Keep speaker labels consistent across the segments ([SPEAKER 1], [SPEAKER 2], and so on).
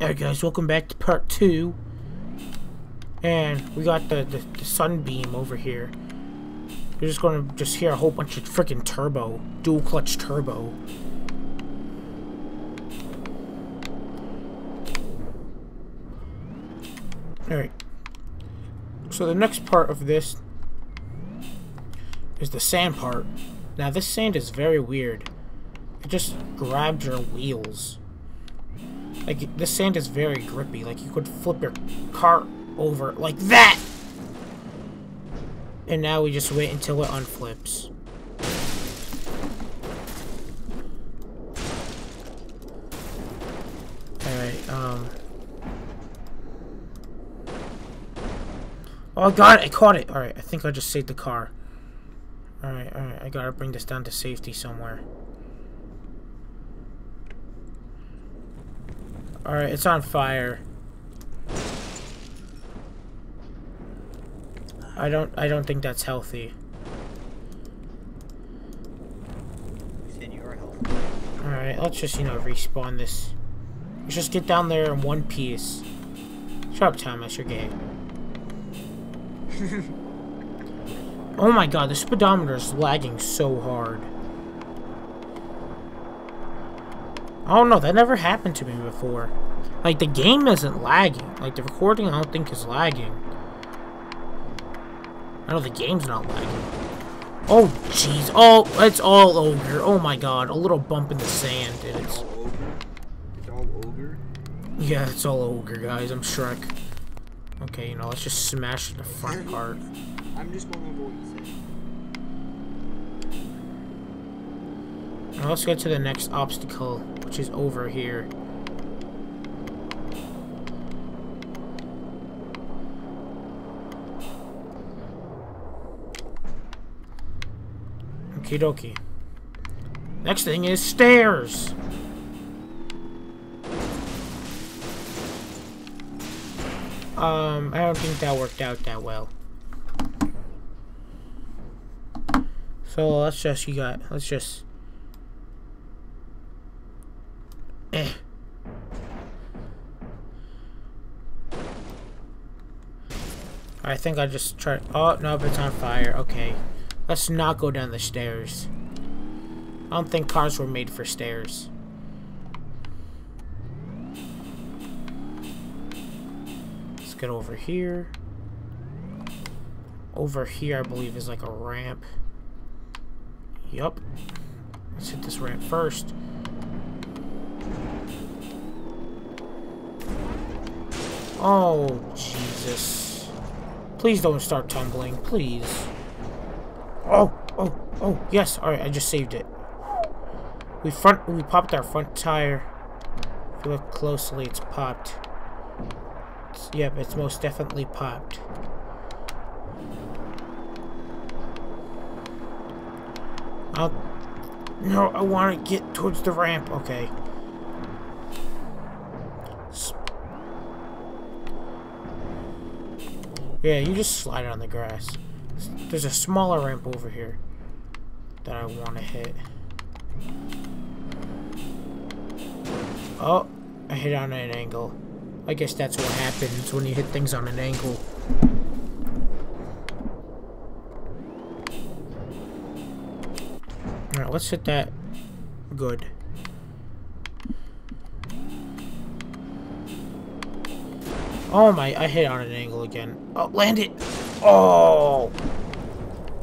[SPEAKER 1] Alright guys, welcome back to part 2. And we got the, the, the sunbeam over here. You're just gonna just hear a whole bunch of freaking turbo. Dual clutch turbo. Alright. So the next part of this is the sand part. Now this sand is very weird. It just grabs your wheels. Like, this sand is very grippy. Like, you could flip your car over like that! And now we just wait until it unflips. Alright, um... Oh, it! I caught it! Alright, I think I just saved the car. Alright, alright, I gotta bring this down to safety somewhere. Alright, it's on fire. I don't I don't think that's healthy. Alright, let's just, you know, respawn this. Let's just get down there in one piece. Shut up, Thomas, you're gay. oh my god, the speedometer is lagging so hard. Oh no, that never happened to me before. Like, the game isn't lagging. Like, the recording I don't think is lagging. I know the game's not lagging. Oh, jeez. Oh, it's all ogre. Oh my god. A little bump in the sand, and it's...
[SPEAKER 2] It's all ogre?
[SPEAKER 1] Yeah, it's all ogre, guys. I'm Shrek. Okay, you know, let's just smash the front part.
[SPEAKER 2] I'm just going over what you said.
[SPEAKER 1] Now let's get to the next obstacle, which is over here. Okie dokie. Next thing is stairs! Um, I don't think that worked out that well. So let's just, you got, let's just I think I just tried. Oh, no, it's on fire. Okay. Let's not go down the stairs. I don't think cars were made for stairs. Let's get over here. Over here, I believe, is like a ramp. Yup. Let's hit this ramp first. Oh, Jesus. Please don't start tumbling, please. Oh, oh, oh, yes. Alright, I just saved it. We front we popped our front tire. If you look closely, it's popped. It's, yep, it's most definitely popped. I'll, no, I want to get towards the ramp. Okay. Yeah, you just slide it on the grass. There's a smaller ramp over here that I want to hit. Oh, I hit on an angle. I guess that's what happens when you hit things on an angle. Alright, let's hit that good. Oh my, I hit on an angle again. Oh, land it! Oh!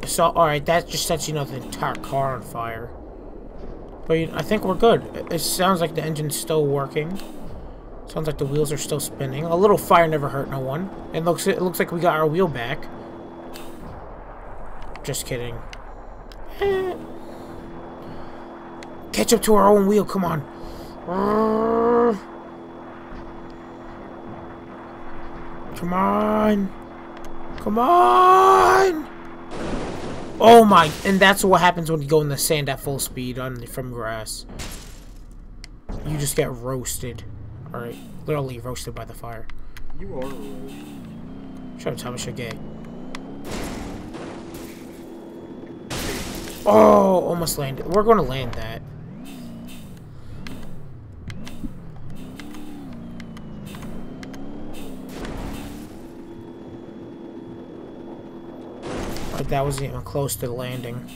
[SPEAKER 1] So, alright, that just sets, you know, the entire car on fire. But I think we're good. It, it sounds like the engine's still working. Sounds like the wheels are still spinning. A little fire never hurt no one. It looks, it looks like we got our wheel back. Just kidding. Eh. Catch up to our own wheel, come on. Uh, Come on. Come on. Oh my, and that's what happens when you go in the sand at full speed on from grass. You just get roasted. Alright, literally roasted by the fire.
[SPEAKER 2] You are roast.
[SPEAKER 1] Shut up, Thomas, you're gay. Oh, almost landed. We're going to land that. Like that wasn't even close to the landing.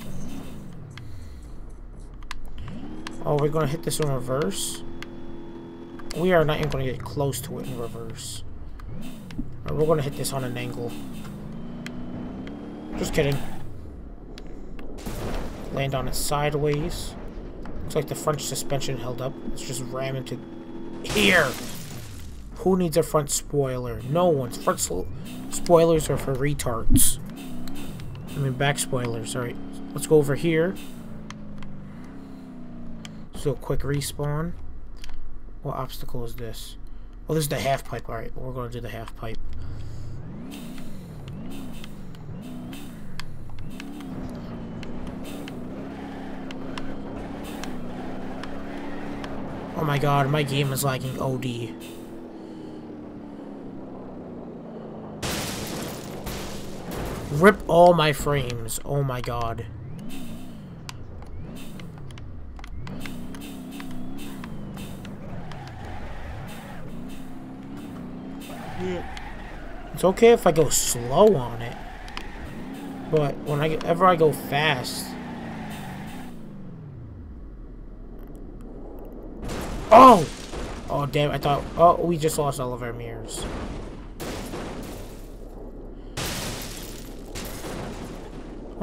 [SPEAKER 1] Oh, we're gonna hit this in reverse? We are not even gonna get close to it in reverse. We're gonna hit this on an angle. Just kidding. Land on it sideways. Looks like the front suspension held up. Let's just ram into here. Who needs a front spoiler? No one's front spoilers are for retards. I mean back spoilers. All right, let's go over here. So quick respawn. What obstacle is this? Oh, this is the half pipe. All right, we're gonna do the half pipe. Oh my god, my game is lagging OD. Rip all my frames. Oh my god. It's okay if I go slow on it. But whenever I go fast... Oh! Oh, damn, I thought... Oh, we just lost all of our mirrors.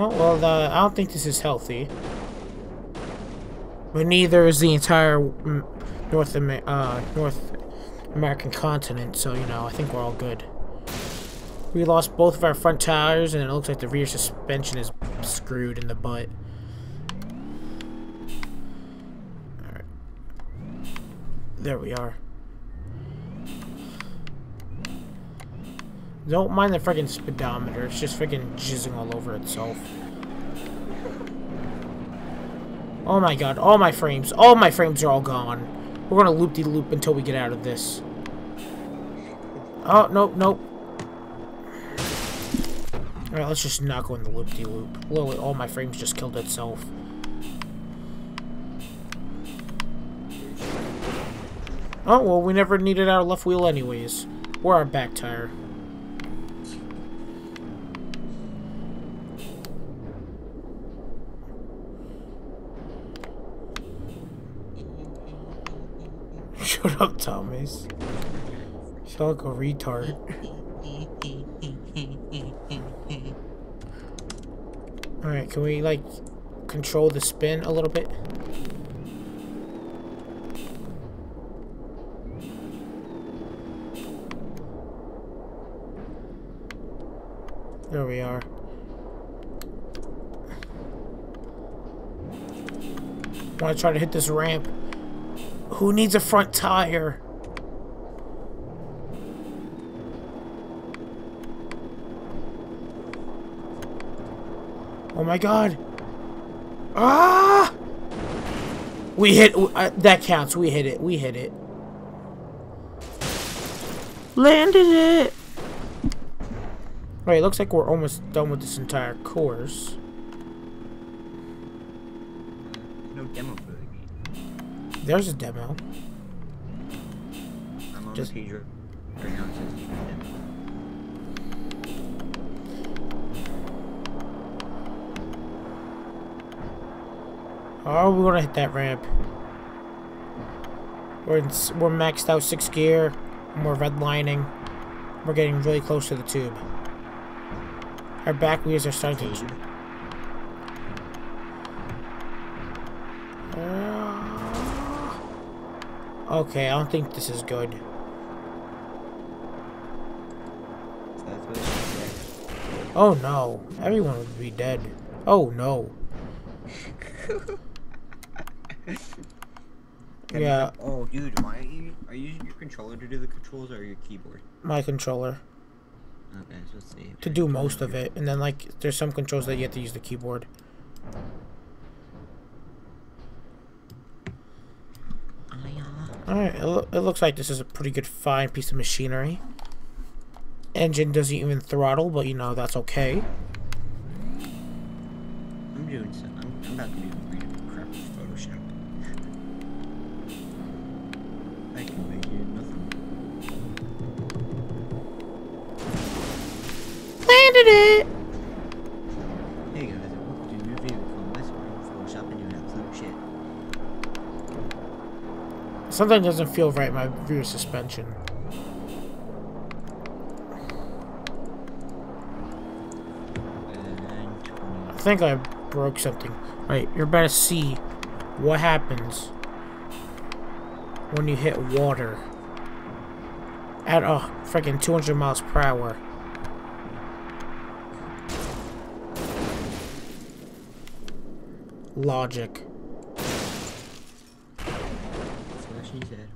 [SPEAKER 1] Oh, well, uh, I don't think this is healthy. But neither is the entire North, Amer uh, North American continent, so, you know, I think we're all good. We lost both of our front tires, and it looks like the rear suspension is screwed in the butt. Alright. There we are. Don't mind the friggin' speedometer, it's just friggin' jizzing all over itself. Oh my god, all my frames, all my frames are all gone. We're gonna loop-de-loop -loop until we get out of this. Oh, nope, nope. Alright, let's just not go in the loop-de-loop. -loop. Literally, all my frames just killed itself. Oh, well, we never needed our left wheel anyways. Or our back tire. Shut up, Thomas. Shut like a retard. Alright, can we, like, control the spin a little bit? There we are. Want to try to hit this ramp. Who needs a front tire? Oh my god. Ah! We hit... Uh, that counts. We hit it. We hit it. Landed it! Alright, looks like we're almost done with this entire course. There's a demo.
[SPEAKER 3] I'm on Just... the.
[SPEAKER 1] Oh, we're gonna hit that ramp. We're in, we're maxed out six gear, and we're redlining. We're getting really close to the tube. Our back wheels are starting to Okay, I don't think this is good. Oh no, everyone would be dead. Oh no. yeah.
[SPEAKER 3] Oh, dude, why are you, are you using your controller to do the controls or your keyboard?
[SPEAKER 1] My controller.
[SPEAKER 3] Okay, so let's see.
[SPEAKER 1] To do most of it, and then like, there's some controls that you have to use the keyboard. Alright, it, lo it looks like this is a pretty good fine piece of machinery. Engine doesn't even throttle, but you know, that's okay.
[SPEAKER 3] I'm doing so. I'm, I'm about to do some crap with Photoshop. I can make it nothing.
[SPEAKER 1] Landed it! Something doesn't feel right. My rear suspension. I think I broke something. Right, you're about to see what happens when you hit water at a freaking 200 miles per hour. Logic.
[SPEAKER 3] That's what she said.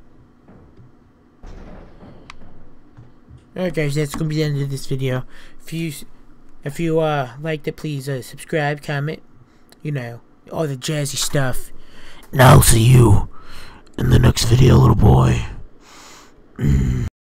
[SPEAKER 1] Alright guys, that's gonna be the end of this video. If you if you uh liked it, please uh, subscribe, comment, you know, all the jazzy stuff. And I'll see you in the next video, little boy. Mm.